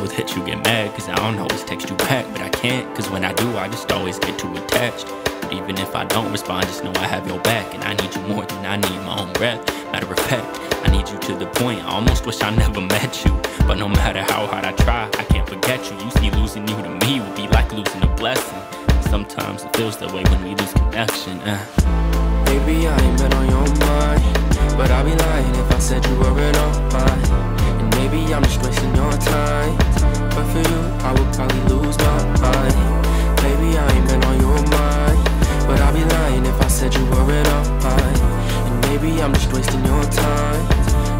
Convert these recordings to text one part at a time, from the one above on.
with that you get mad. Cause I don't always text you back, but I can't. Cause when I do, I just always get too attached. But even if I don't respond, just know I have your back. And I need you more than I need my own breath. Matter of fact, I need you to the point. I almost wish I never met you. But no matter how hard I try, I can't forget you. You see, losing you to me would be like losing a blessing. Sometimes it feels that way when we lose connection. Uh. Baby, I ain't been on your mind But I'd be lying if I said you weren't on mine And maybe I'm just wasting your time wasting your time.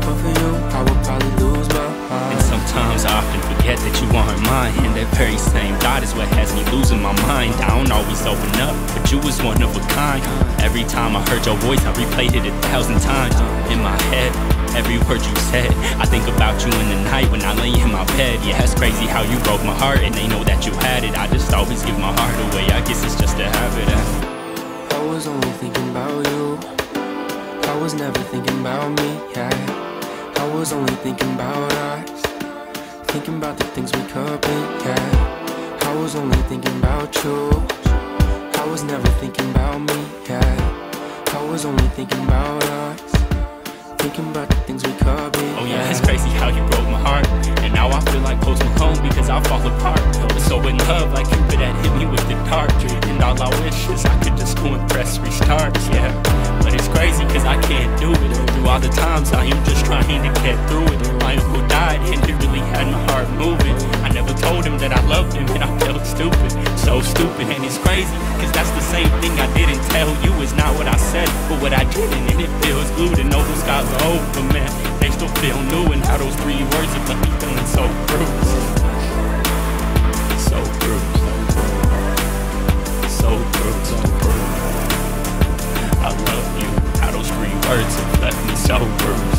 But for you, I would probably lose my mind And sometimes I often forget that you aren't mine. And that very same thought is what has me losing my mind. I don't always open up, but you was one of a kind. Every time I heard your voice, I replayed it a thousand times. In my head, every word you said I think about you in the night when I lay in my bed. Yeah, it's crazy how you broke my heart and they know that you had it. I just always give my heart away, I guess it's just a habit I was only thinking about you I was never thinking about me, yeah. I was only thinking about us. Thinking about the things we could be, yeah. I was only thinking about you. I was never thinking about me, yeah. I was only thinking about us. Thinking about the things we could be, Oh yeah, it's crazy how you broke my heart. And now I feel like Post Malone because I fall apart. But so in love like Cupid that hit me with the dart And all I wish is I could just go and press restart, cause I can't do it. Through all the times I am just trying to get through it. My uncle died and it really had my heart moving. I never told him that I loved him and I felt stupid So stupid and it's crazy Cause that's the same thing I didn't tell you It's not what I said but what I didn't And it feels good to know those scars are over man. They still feel new and how those three words have left me feeling so bruised cards left me so bruised.